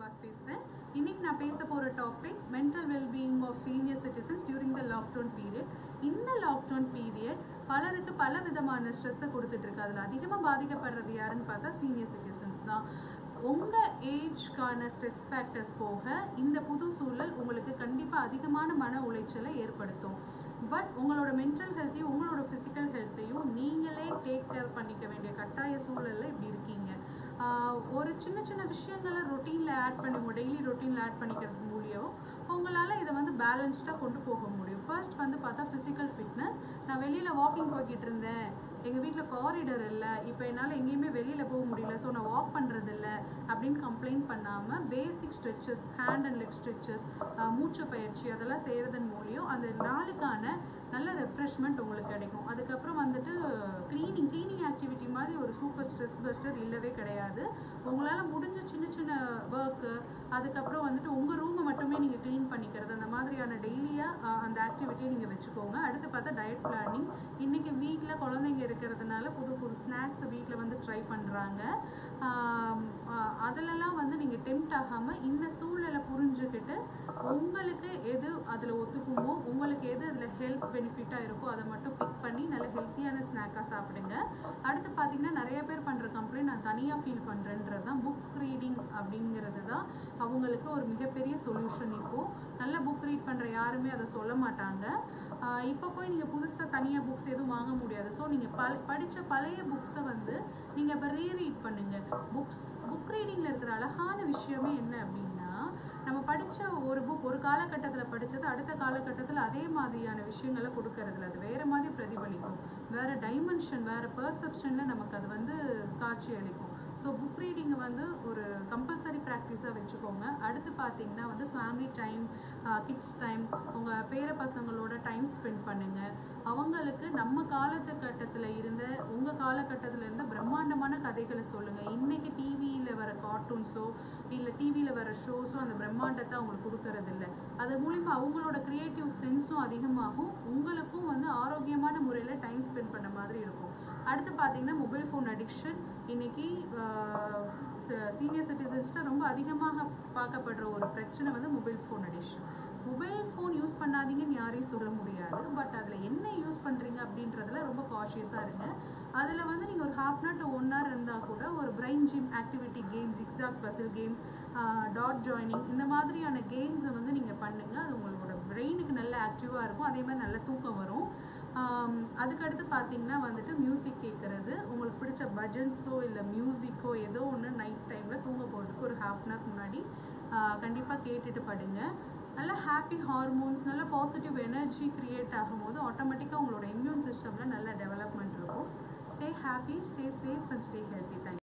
நிவாஸ் பேசுகிறேன் இன்னைக்கு நான் பேச போகிற topic mental wellbeing of senior citizens during the lockdown period இந்த லாக்டவுன் பீரியட் பலருக்கு பல விதமான ஸ்ட்ரெஸ்ஸை கொடுத்துட்ருக்கு அதில் அதிகமாக பாதிக்கப்படுறது யாருன்னு பார்த்தா சீனியர் சிட்டிசன்ஸ் தான். உங்கள் ஏஜ்க்கான ஸ்ட்ரெஸ் ஃபேக்டர்ஸ் போக இந்த புது சூழல் உங்களுக்கு கண்டிப்பாக அதிகமான மன உளைச்சலை ஏற்படுத்தும். பட் உங்களோட மென்டல் ஹெல்த்தையும் உங்களோட ஃபிசிக்கல் ஹெல்த்தையும் நீங்களே டேக் கேர் பண்ணிக்க வேண்டிய கட்டாய சூழலில் இப்படி இருக்கீங்க. ஒரு சின்ன சின்ன விஷயங்களை ரொட்டீனில் ஆட் பண்ணி டெய்லி ரொட்டீனில் ஆட் பண்ணிக்கிறது மூலியம் உங்களால் இதை வந்து பேலன்ஸ்டாக கொண்டு போக முடியும். ஃபர்ஸ்ட் வந்து பார்த்தா ஃபிசிக்கல் ஃபிட்னஸ் நான் வெளியில் வாக்கிங் போய்கிட்டு இருந்தேன். எங்கள் வீட்டில் காரிடர் இல்லை. இப்போ என்னால் எங்கேயுமே வெளியில் போக முடியல. ஸோ நான் வாக் பண்ணுறது இல்லை அப்படின்னு கம்ப்ளைண்ட் பண்ணாமல் basic stretches hand and leg stretches மூச்சு பயிற்சி அதெல்லாம் செய்கிறதன் மூலியம் அந்த நாளுக்கான நல்ல ரெஃப்ரெஷ்மெண்ட் உங்களுக்கு கிடைக்கும். அதுக்கப்புறம் வந்துட்டு க்ளீனிங் க்ளீனிங் ஆக்டிவிட்டி மாதிரி ஒரு சூப்பர் ஸ்ட்ரெஸ் பஸ்டர் இல்லவே கிடையாது. உங்களால் முடிஞ்ச சின்ன சின்ன ஒர்க்கு அதுக்கப்புறம் வந்துட்டு உங்கள் ரூமை மட்டுமே நீங்கள் க்ளீன் பண்ணிக்கிறது. அந்த மாதிரியான டெய்லியாக அந்த ஆக்டிவிட்டியை நீங்கள் வச்சுக்கோங்க. அடுத்து பார்த்தா டயட் பிளானிங் இன்றைக்கி வீட்டில் குழந்தைங்க இருக்கிறதுனால புது புது ஸ்நாக்ஸ் வீட்டில் வந்து ட்ரை பண்ணுறாங்க அதிலலாம் வந்து நீங்கள் டெம்ட் ஆகாமல் இந்த சூழலை புரிஞ்சுக்கிட்டு உங்களுக்கு எது அதில் ஒத்துக்குமோ உங்களுக்கு எது அதில் ஹெல்த் பெனிஃபிட்டாக இருக்கோ அதை மட்டும் பிக் பண்ணி நல்ல ஹெல்த்தியான ஸ்நாக்காக சாப்பிடுங்க. அடுத்து பார்த்தீங்கன்னா நிறைய பேர் பண்ணுற கம்ப்ளைண்ட் நான் தனியாக ஃபீல் பண்ணுறேன் அப்படிங்கிறது தான் அவங்களுக்கு ஒரு மிகப்பெரிய சொல்யூஷன் இப்போது நல்ல புக் ரீட் பண்ணுற யாருமே அதை சொல்ல மாட்டாங்க. இப்போ போய் நீங்கள் புதுசாக தனியாக புக்ஸ் எதுவும் வாங்க முடியாது. ஸோ நீங்கள் பல படித்த பழைய புக்ஸை வந்து நீங்கள் இப்போ ரீரீட் பண்ணுங்கள் புக்ஸ் புக் ரீடிங்கில் இருக்கிற அழகான விஷயமே என்ன அப்படின்னா நம்ம படித்த ஒரு புக் ஒரு காலகட்டத்தில் படித்தது அடுத்த காலகட்டத்தில் அதே மாதிரியான விஷயங்களை கொடுக்கறதுல அது வேறு மாதிரி பிரதிபலிக்கும். வேறு டைமென்ஷன் வேறு பர்செப்ஷனில் நமக்கு அது வந்து காட்சி அளிக்கும். ஸோ புக் ரீடிங்கை வந்து ஒரு கம்பல்சரி ப்ராக்டிஸாக வச்சுக்கோங்க. அடுத்து பார்த்தீங்கன்னா வந்து ஃபேமிலி டைம் கிட்ஸ் டைம் உங்கள் பேர பசங்களோட டைம் ஸ்பெண்ட் பண்ணுங்கள் அவங்களுக்கு நம்ம காலத்து கட்டத்தில் இருந்த உங்கள் காலகட்டத்தில் இருந்த பிரம்மாண்டமான கதைகளை சொல்லுங்கள் இன்றைக்கி டிவியில் வர கார்ட்டூன்ஸோ இல்லை டிவியில் வர ஷோஸோ அந்த பிரம்மாண்டத்தை அவங்களுக்கு கொடுக்கறதில்ல. அது மூலிமா அவங்களோட க்ரியேட்டிவ் சென்ஸும் அதிகமாகும். உங்களுக்கும் வந்து ஆரோக்கியமான முறையில் டைம் ஸ்பெண்ட் பண்ண மாதிரி இருக்கும். அடுத்து பார்த்தீங்கன்னா மொபைல் ஃபோன் அடிக்ஷன் இன்றைக்கி சீனியர் சிட்டிசன்ஸ்ட்டு ரொம்ப அதிகமாக பார்க்கப்படுற ஒரு பிரச்சனை வந்து mobile phone addiction mobile phone use பண்ணாதீங்கன்னு யாரையும் சொல்ல முடியாது. பட் அதில் என்ன யூஸ் பண்ணுறீங்க அப்படின்றதுல ரொம்ப காஷியஸாக இருங்க. அதில் வந்து நீங்கள் ஒரு half an to one hour இருந்தால் கூட ஒரு brain gym activity games exact puzzle games dot joining இந்த மாதிரியான கேம்ஸை வந்து நீங்கள் பண்ணுங்கள் அது உங்களோட பிரெயினுக்கு நல்ல ஆக்டிவாக இருக்கும். அதே மாதிரி நல்ல தூக்கம் வரும். அதுக்கடுத்து பார்த்தீங்கன்னா வந்துட்டு மியூசிக் கேட்குறது உங்களுக்கு பிடிச்ச பஜன்ஸோ இல்லை மியூசிக்கோ ஏதோ ஒன்று நைட் டைமில் தூங்க போகிறதுக்கு ஒரு ஹாஃப் அன் ஹவர் முன்னாடி கண்டிப்பாக கேட்டுட்டு படுங்க. நல்ல ஹாப்பி ஹார்மோன்ஸ் நல்ல பாசிட்டிவ் எனர்ஜி க்ரியேட் ஆகும்போது ஆட்டோமேட்டிக்காக உங்களோட இம்யூன் சிஸ்டமில் நல்ல டெவலப்மெண்ட் இருக்கும். Stay happy stay safe and stay healthy thank